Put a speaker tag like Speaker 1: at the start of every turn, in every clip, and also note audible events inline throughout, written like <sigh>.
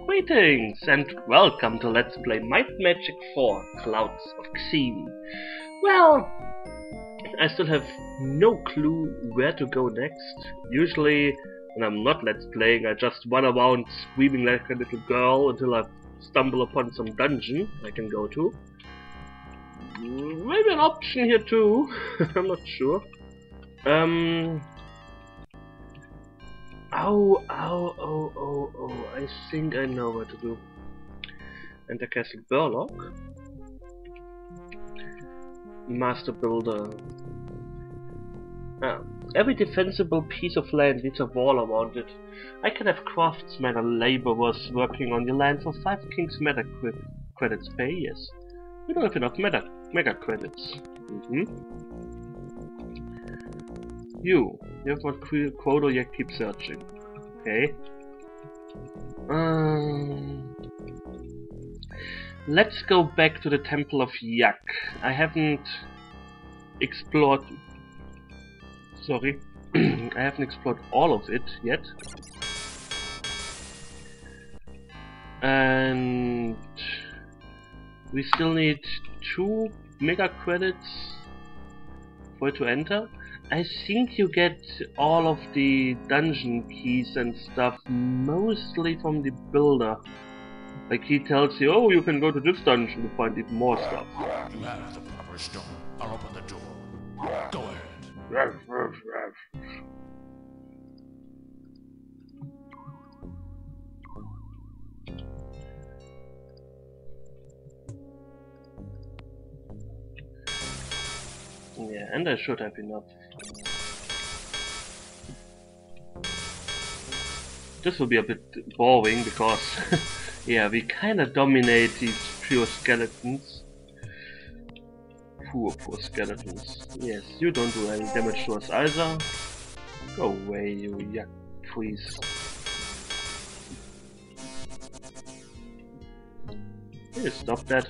Speaker 1: Greetings and welcome to Let's Play Might Magic 4 Clouds of Xeen. Well, I still have no clue where to go next. Usually, when I'm not Let's Playing, I just run around screaming like a little girl until I stumble upon some dungeon I can go to. Maybe an option here too, <laughs> I'm not sure. Um, Oh, oh, oh, oh, oh, I think I know what to do. Enter Castle Burlock. Master Builder. Ah, every defensible piece of land needs a wall around it. I can have craftsmen and laborers working on your land for 5 King's meta credits pay, yes. We don't have enough meta, mega credits. Mm -hmm. You, you have what quota yet keep searching. Okay. Um, let's go back to the Temple of Yak. I haven't explored... Sorry. <clears throat> I haven't explored all of it yet. And... We still need two mega credits for it to enter. I think you get all of the dungeon keys and stuff mostly from the builder. Like he tells you, oh, you can go to this dungeon to find even more stuff.
Speaker 2: You have the proper stone. I'll open the door. Go ahead.
Speaker 1: Yeah, and I should have enough this will be a bit boring because <laughs> yeah we kinda dominate these pure skeletons. Poor poor skeletons. Yes you don't do any damage to us either. Go away you yuck please. Stop that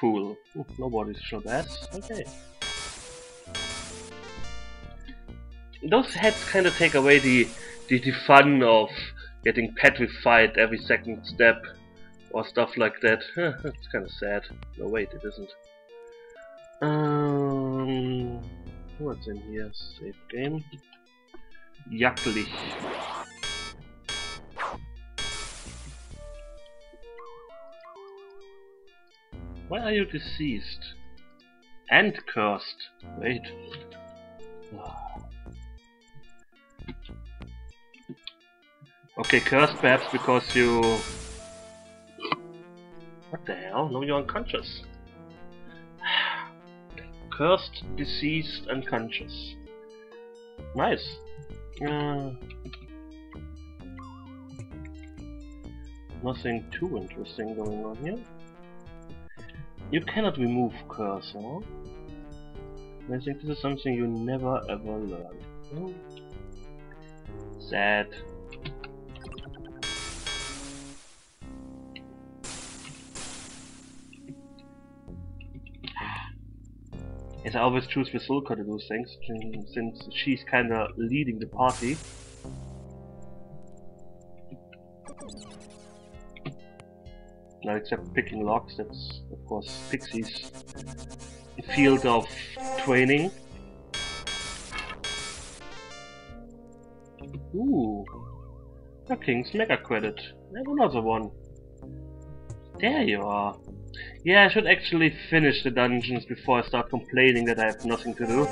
Speaker 1: pool. Ooh, sure that. Okay. Those heads kind of take away the, the, the fun of getting petrified every second step or stuff like that. <laughs> it's kind of sad. No, wait, it isn't. Um, what's in here? Save game. Yaklich. Why are you deceased? And cursed. Wait. Okay, cursed perhaps because you... What the hell? No, you're unconscious. <sighs> cursed, deceased, unconscious. Nice. Uh, nothing too interesting going on here. You cannot remove cursor. I think this is something you never ever learn. Sad. Yes, I always choose Resulka to do things, since she's kinda leading the party. Except picking locks, that's of course Pixie's field of training. Ooh, a King's Mega Credit. Another one. There you are. Yeah, I should actually finish the dungeons before I start complaining that I have nothing to do.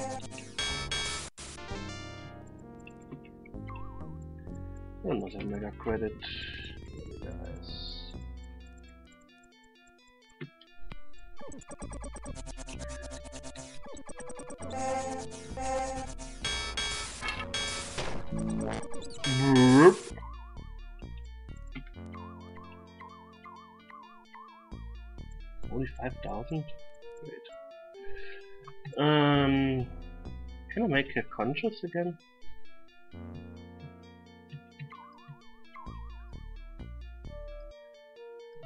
Speaker 1: Another Mega Credit. Wait. Um, can I make her conscious again?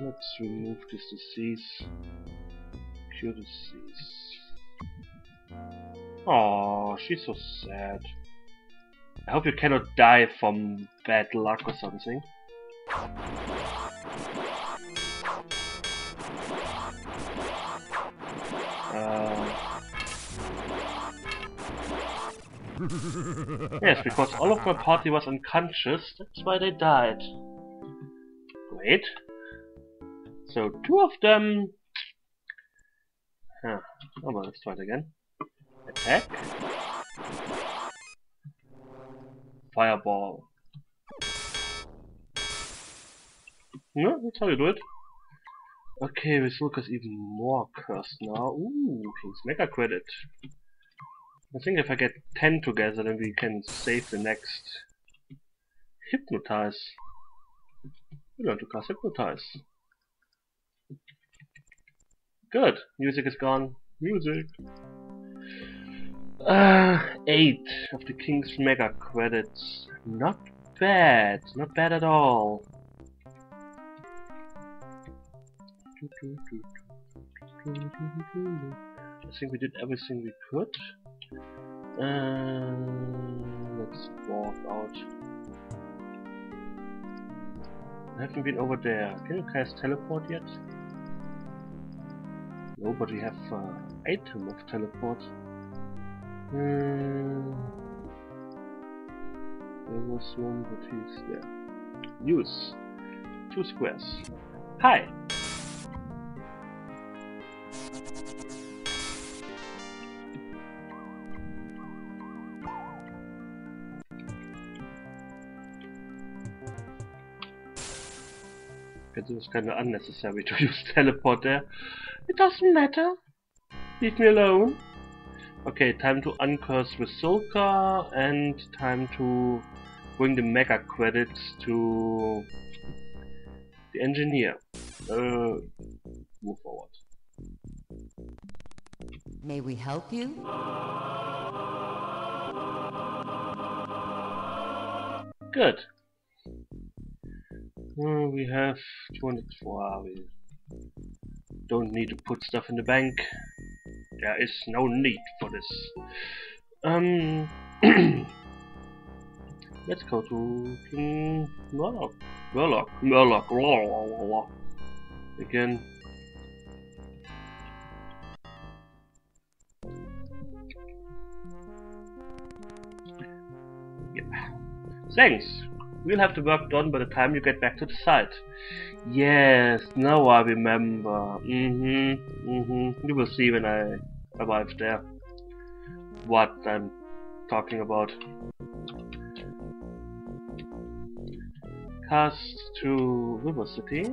Speaker 1: Let's remove this disease. Oh, she's so sad. I hope you cannot die from bad luck or something. Uh, yes, because all of my party was unconscious, that's why they died. Great. So two of them... Huh. Oh well, let's try it again. Attack. Fireball. No, that's how you do it. Okay, this look even more cursed now. Ooh, King's Mega Credit. I think if I get 10 together, then we can save the next. Hypnotize. We learn to cast Hypnotize. Good. Music is gone. Music. Uh, 8 of the King's Mega Credits. Not bad. Not bad at all. I think we did everything we could. Um, let's walk out. I haven't been over there. Can you cast teleport yet? No, but we have uh, item of teleport. Hmm. There was one, but he's there. Use. Two squares. Hi! It was kind of unnecessary <laughs> to use teleport there. It doesn't matter. Leave me alone. Okay, time to uncurse with Sulka and time to bring the mega credits to the engineer. Uh, move forward.
Speaker 3: May we help you?
Speaker 1: Good. Uh, we have 204. We don't need to put stuff in the bank. There is no need for this. Um, <clears throat> let's go to King Burlock. Burlock. Burlock. Again. Yep. Thanks. We'll have the work done by the time you get back to the site. Yes, now I remember. Mm-hmm, mm-hmm. You will see when I arrive there. What I'm talking about. Cast to River City.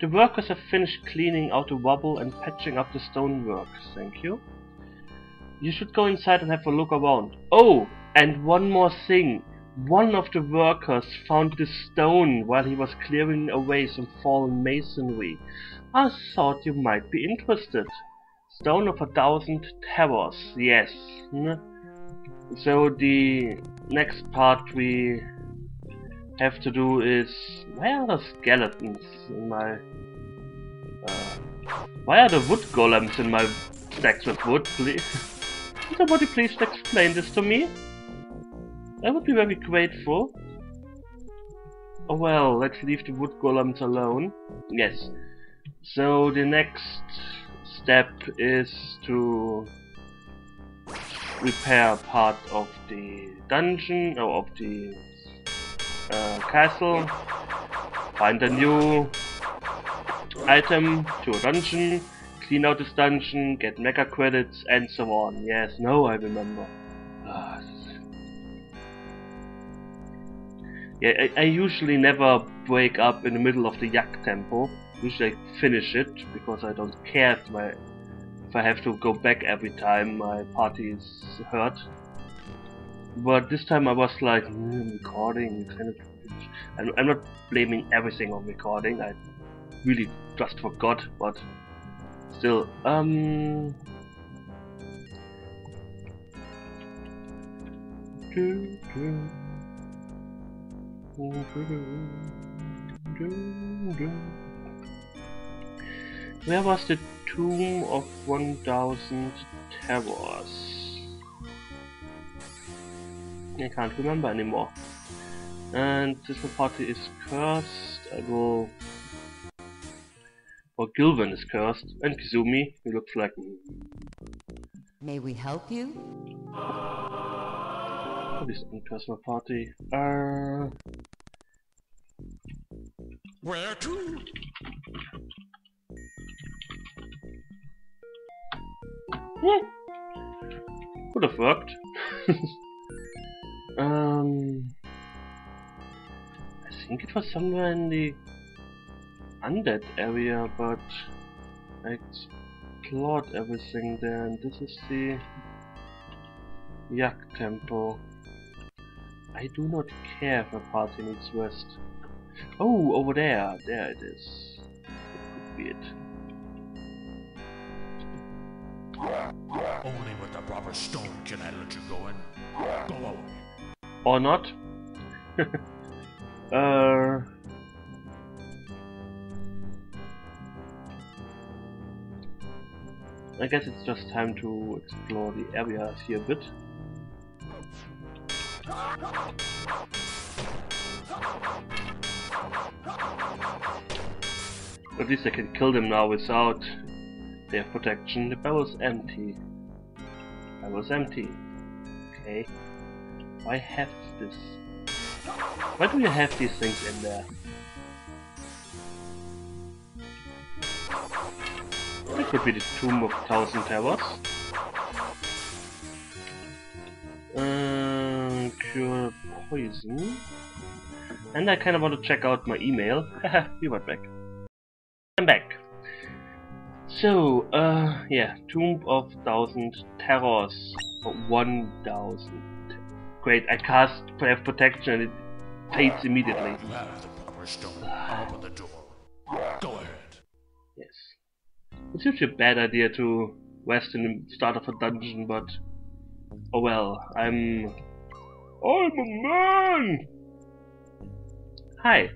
Speaker 1: The workers have finished cleaning out the rubble and patching up the stonework. Thank you. You should go inside and have a look around. Oh, and one more thing. One of the workers found this stone while he was clearing away some fallen masonry. I thought you might be interested. Stone of a thousand terrors, yes. Hmm. So the next part we have to do is... Where are the skeletons in my... Uh, why are the wood golems in my stacks with wood, please? <laughs> Somebody please explain this to me? I would be very grateful. Oh well, let's leave the wood golems alone. Yes. So the next step is to repair part of the dungeon or of the uh, castle. Find a new item to a dungeon clean out this dungeon, get mega credits, and so on. Yes, no, I remember. Ah, yeah, I, I, usually never break up in the middle of the Yak Temple. Usually I finish it, because I don't care if, my, if I have to go back every time my party is hurt. But this time I was like, mm, recording, kind of, I'm, I'm not blaming everything on recording, I really just forgot, but still, um... Where was the Tomb of 1000 Terrors? I can't remember anymore. And this party is cursed. I will... Or Gilwen is cursed. And Kizumi, he looks like... me.
Speaker 3: May we help you?
Speaker 1: What is uncurse my party? Uh...
Speaker 2: Where to?
Speaker 1: Yeah. Would have worked. um, I think it was somewhere in the undead area, but I explored everything there, and this is the Yak Temple. I do not care if a party needs rest. Oh, over there, there it is. That could be it.
Speaker 2: Only with the proper stone can I let you go in. Go away.
Speaker 1: Or not. <laughs> uh, I guess it's just time to explore the areas here a bit. At least I can kill them now without their protection. The barrel's empty. Barrel's empty. Okay. Why have this? Why do you have these things in there? Could be the Tomb of Thousand Terrors. Uh, cure poison. And I kind of want to check out my email. Haha, <laughs> be right back. I'm back. So, uh, yeah, Tomb of Thousand Terrors. Or 1000. Great, I cast protection and it fades immediately.
Speaker 2: You have the stone. Open the door. Go ahead.
Speaker 1: Yes. It's usually a bad idea to rest in the start of a dungeon, but... Oh well, I'm... I'm a man! Hi.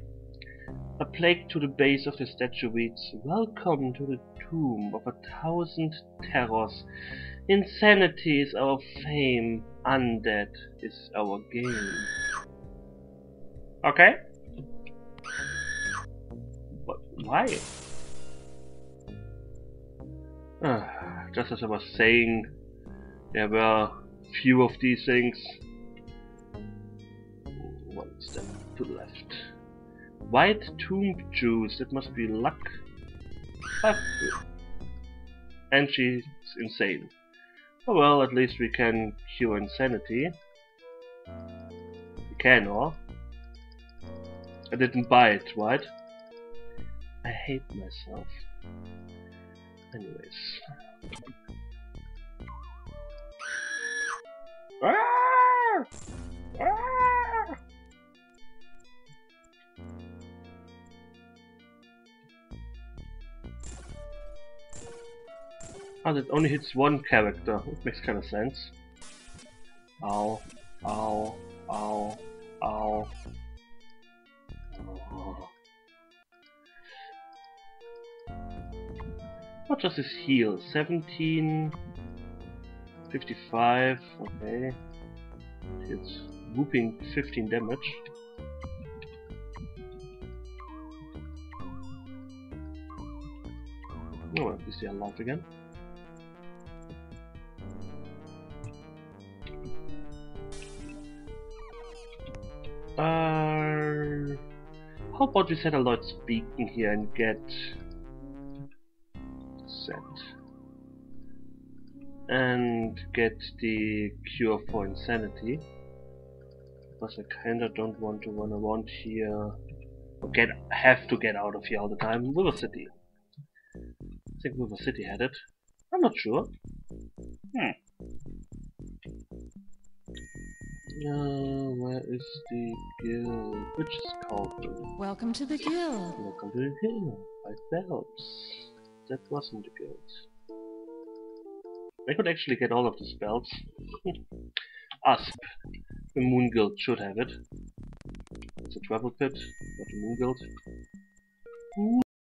Speaker 1: A plague to the base of the statue reads, Welcome to the tomb of a thousand terrors. Insanity is our fame, undead is our game. Okay. But why? Ah, just as I was saying, there were few of these things. One step to the left. White tomb juice, that must be luck. Ah, and she's insane. Oh well, at least we can cure insanity. We can, or? I didn't buy it, right? I hate myself. Anyways. Ah! Ah! Oh, that only hits one character. It makes kind of sense. Ow, ow, ow, ow. What does this heal? 17... 55, okay. It's whooping 15 damage. Oh, at least they are alive again. Uh, how about we set a Lloyd's Beacon here and get and get the cure for insanity because I kinda don't want to run around here or get have to get out of here all the time. River City. I think River City had it. I'm not sure. Hmm. Uh, where is the guild? Which is called
Speaker 3: Welcome to the guild.
Speaker 1: Welcome to the guild. Five bells. That wasn't the guild. I could actually get all of the spells. <laughs> Asp. The Moon Guild should have it. It's a travel pit, not a Moon Guild.